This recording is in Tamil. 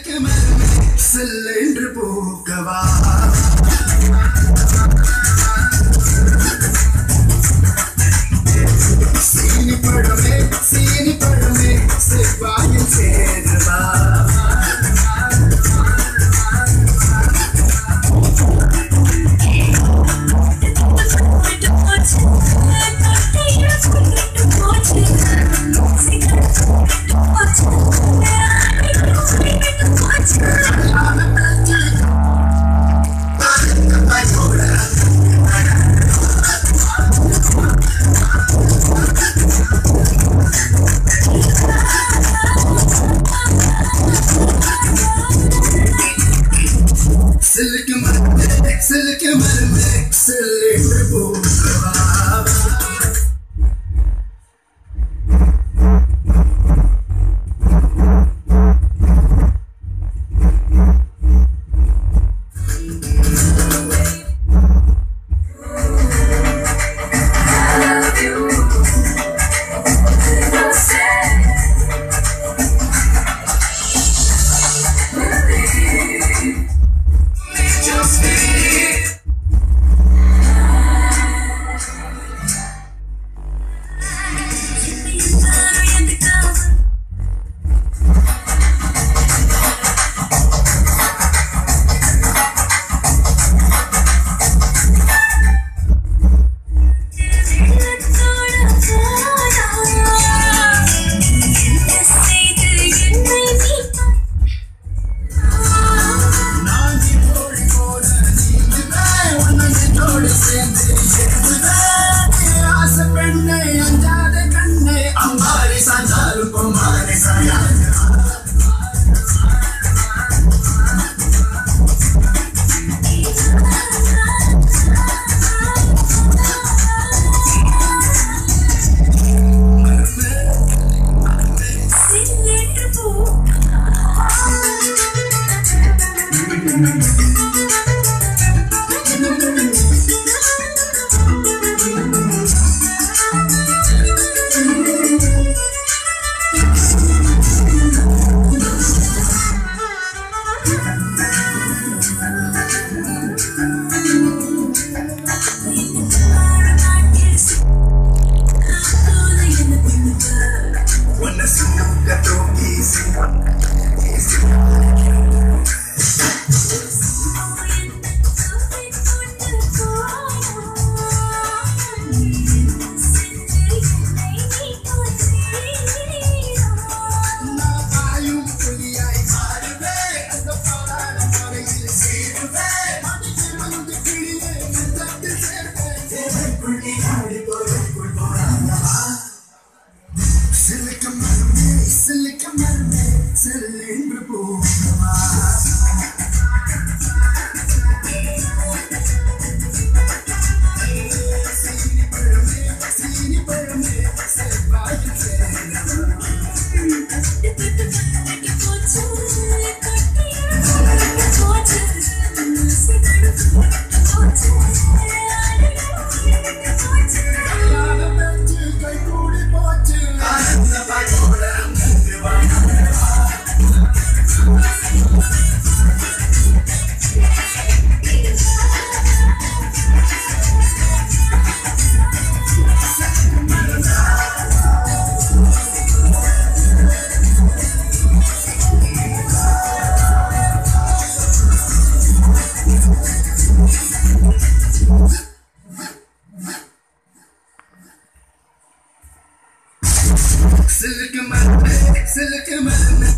சிலுக்கு மருமே செல்லென்று போக்கவா? Yeah. beautiful. Silicon my, silicon my.